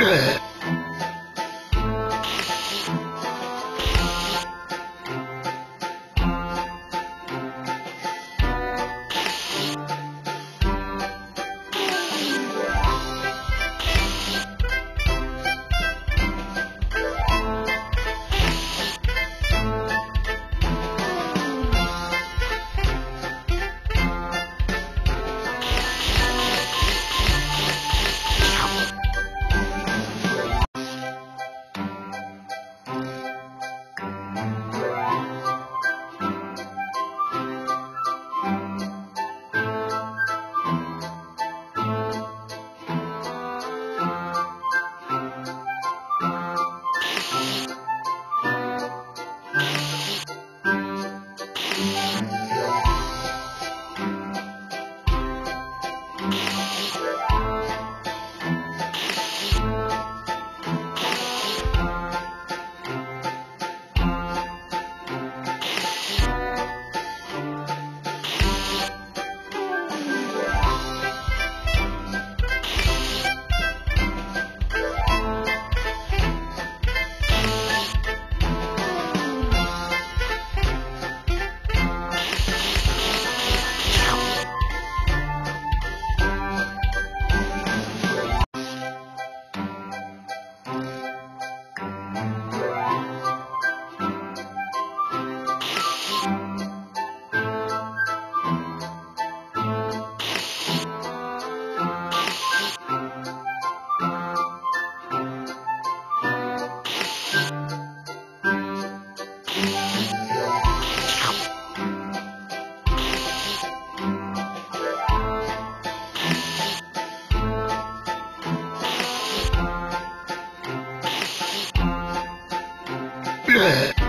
Yeah. Bleh.